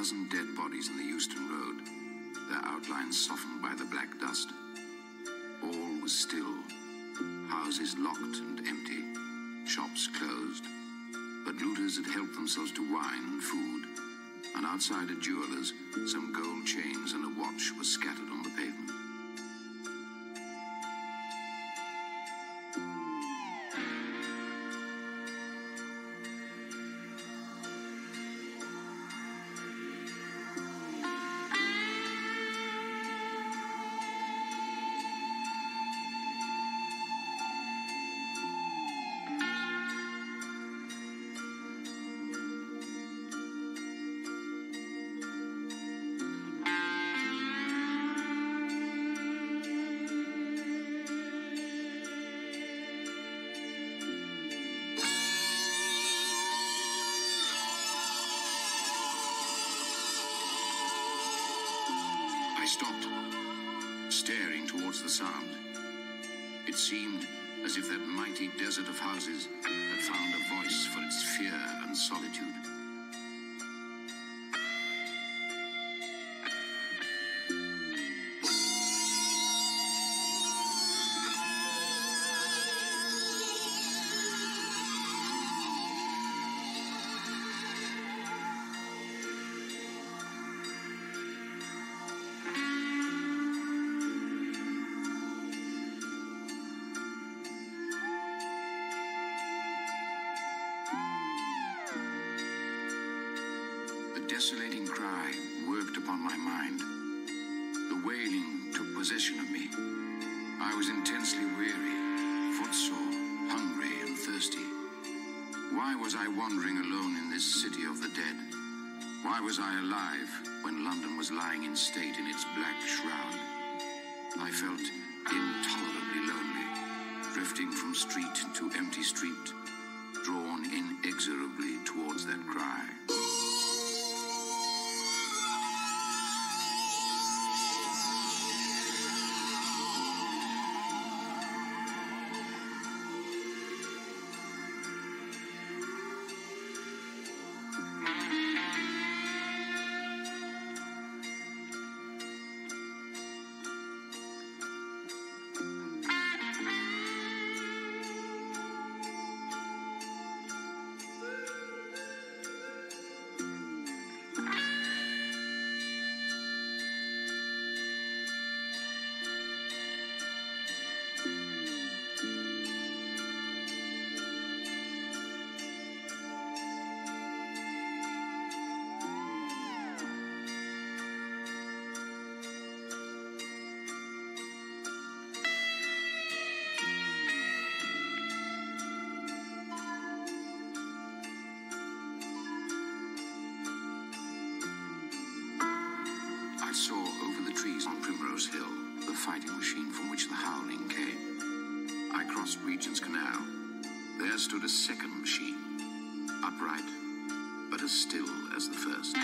dozen dead bodies in the Euston Road, their outlines softened by the black dust. All was still. Houses locked and empty, shops closed. But looters had helped themselves to wine and food, and outside a jeweller's, some gold chains and a watch were scattered on stopped, staring towards the sound. It seemed as if that mighty desert of houses had found a voice for its fear and solitude. Desolating cry worked upon my mind. The wailing took possession of me. I was intensely weary, footsore, hungry, and thirsty. Why was I wandering alone in this city of the dead? Why was I alive when London was lying in state in its black shroud? I felt intolerably lonely, drifting from street to empty street, drawn inexorably Primrose Hill the fighting machine from which the howling came. I crossed Regent's Canal. There stood a second machine, upright, but as still as the first.